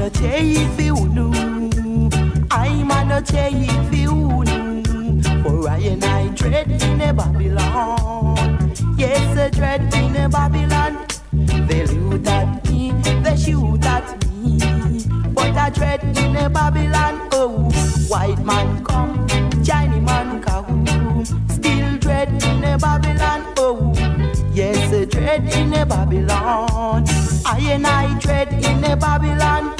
a take you know. I'm a take you know. For I and I dread in a Babylon. Yes, a dread in a Babylon. They loot at me, they shoot at me. But I dread in a Babylon. Oh, white man come, Chinese man come. Still dread in a Babylon. Oh, yes, a dread in a Babylon. I and I dread in a Babylon.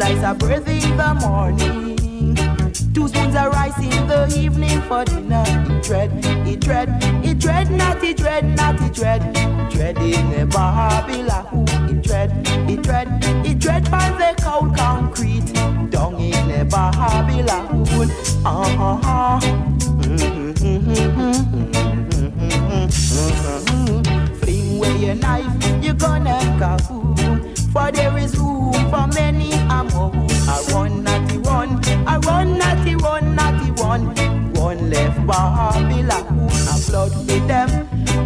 Four slices of bread in the morning, two spoons of rice in the evening for dinner. Dread, it dread, it dread, not it dread, not it dread, dread in a Babylon. It dread, it dread, it dread by the cold concrete, down in a Babylon. Ah ah Fling away your knife, Babylon. A blood feed them,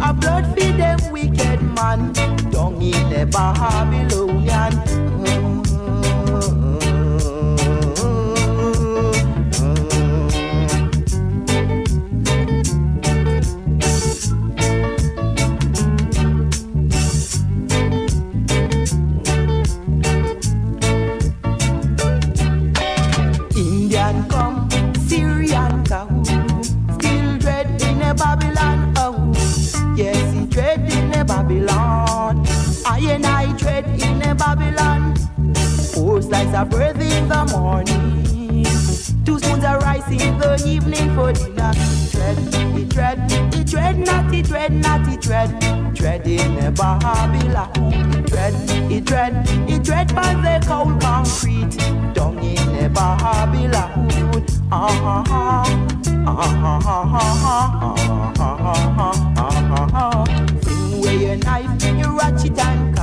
a blood feed them wicked man. Down in the Babylonian. Indian come, Syrian come, Babylon. Oh, yes, he dread in a Babylon. I and I dread in a Babylon. Four slices of bread in the morning, two spoons of rice in the evening for dinner. Dread, he dread, he dread, not he dread, not he dread, dread in a Babylon. He dread, he dread, he dread by the cold concrete, down in a Babylon. Ah ah ah. Fling away your knife, your ratchet and